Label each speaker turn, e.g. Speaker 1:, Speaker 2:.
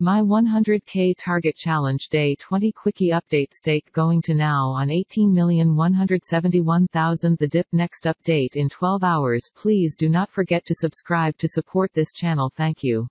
Speaker 1: My 100k target challenge day 20 quickie update stake going to now on 18,171,000 the dip next update in 12 hours. Please do not forget to subscribe to support this channel. Thank you.